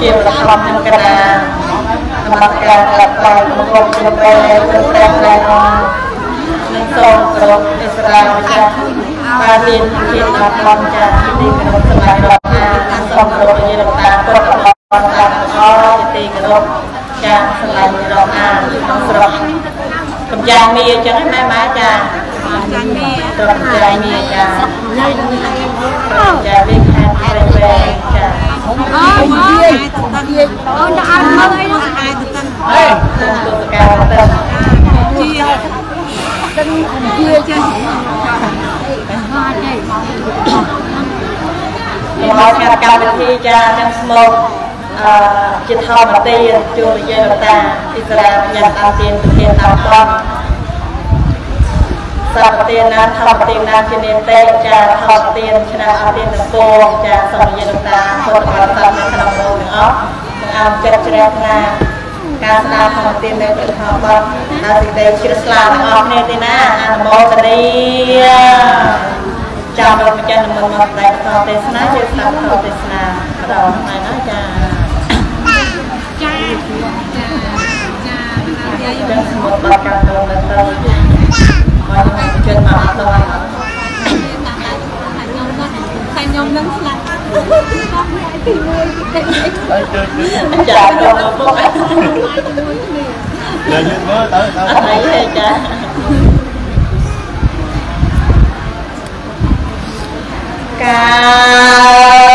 ជាប្រខំនឹងកណានមស្ការក្រាបថ្វាយបង្គំជម្រាបព្រះព្រះព្រះនឹងសូមគោរពអិសរាម្ចាស់បានមានជាអរគុណចាស់ទីគោរពសម្រាប់រដ្ឋាសូមគោរពជាលោកតាគ្រប់ប្រព័ន្ធតាមអរទីគោរពចាស់សម្រាប់រដ្ឋាក្នុងស្រុកកំចាស់មីអញ្ចឹងម៉ែម៉ែចាចាមីត្រឹមចាមីចាចាវិញខាងព្រះព្រះចា អូអូអូនដាក់អត់មើលអីនោះអាយទៅតាំងអេទុកការទៅជាតាំងជាចេះហាត់ទេមកខាងកម្មវិធីចាទាំងស្មុកអឺជាធម្មទានជួរយេរតាអ៊ីស្រាអែលញ៉ាំតាមទានប្រធានតាមតប សពទានណាធម្មទានណាជានេតេចាធម្មទានឆ្នាំអទានទាំងពួងចាសូមយេរតាសូមអរសាទរក្នុងលោកទាំងអស់ទាំងអស់ចិត្តជ្រះថ្លាការស្ដាប់ធម្មទាននៅព្រះធម៌បទហើយសេចក្តីជ្រះថ្លាទាំងអស់គ្នាទេណាអនុមោទនីចាំលោកម្ចាស់និមន្តមកតែខទេសនាជាស្ដាប់ខទេសនាម្ដងហើយណាចាចាចាចាយាយចឹងសម្បត្តិដល់ការទៅទៅទៅមកខ្ញុំ ជិតមកអត់ដល់តែខ្ញុំនឹងស្លាប់ទីមួយទីចាដល់ពុកអត់លើយឺតមើលទៅទៅអីទេចាកា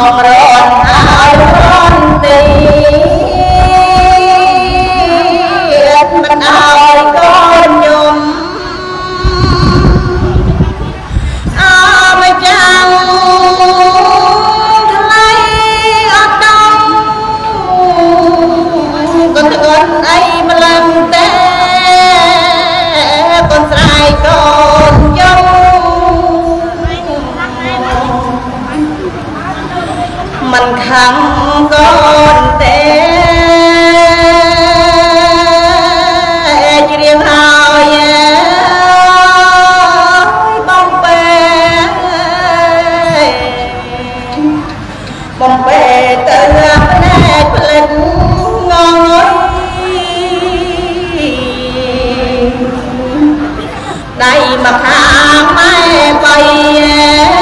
អមរនហើយរ ហាំកូនទេជ្រាបហើយបំពេបំពេទៅផ្នែកផ្លិចងងុយដៃមកខាងម៉ែបៃ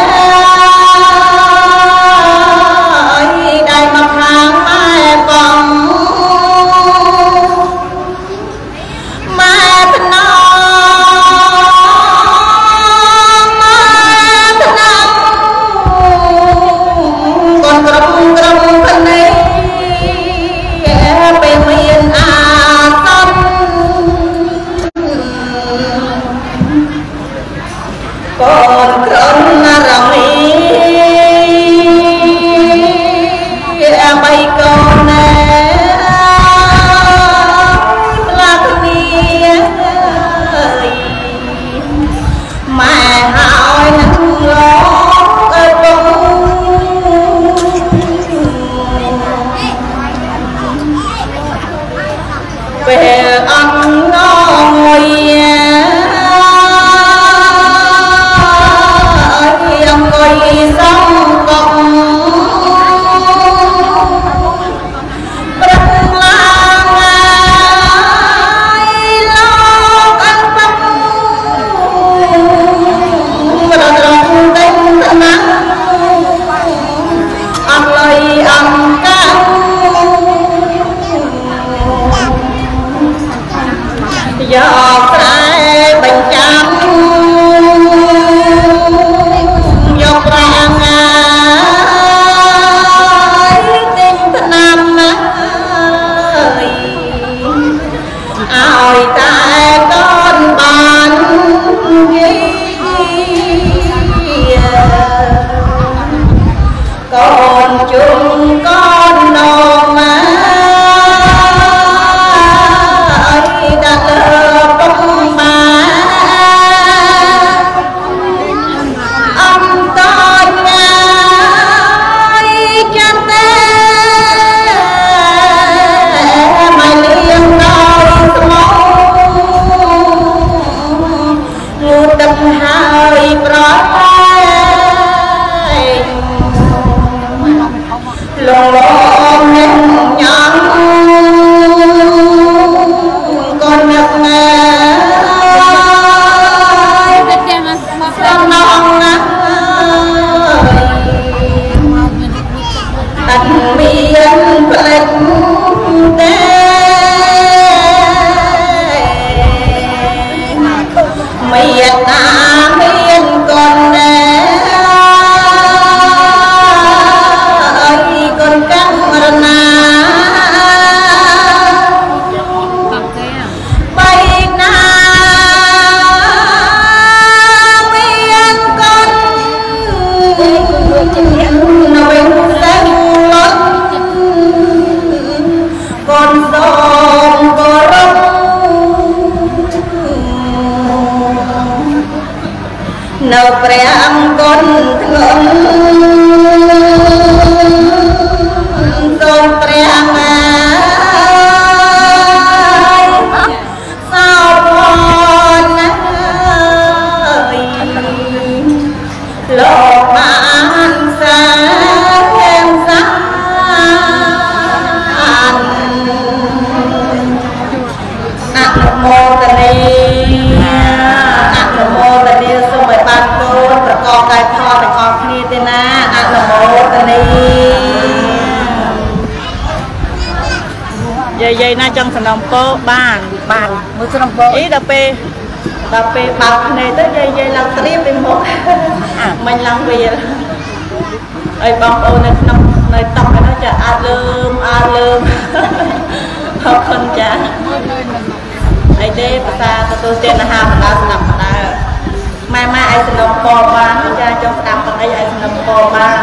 الله កូនសូមគោរពនៅព្រះអង្គគុណធ្ងន់សូមព្រះ យាយណាចង់សំណងពោបានបានមើលសំណងពោអីដល់ពេលដល់ពេលបើកភ្នែកទៅយាយយាយឡើងត្រៀមពីមុខអាមិញឡើងវាហើយបងប្អូននៅក្នុងនៅតុកហ្នឹងចាអាចលើមអាចលើមអរគុណចាអីទេភាសាទទួលទានអាហារបណ្ដាស្ដាប់បណ្ដាម៉ែម៉ែឯងសំណងពោបានចាចង់ស្ដាប់បណ្ដីឯងសំណងពោបាន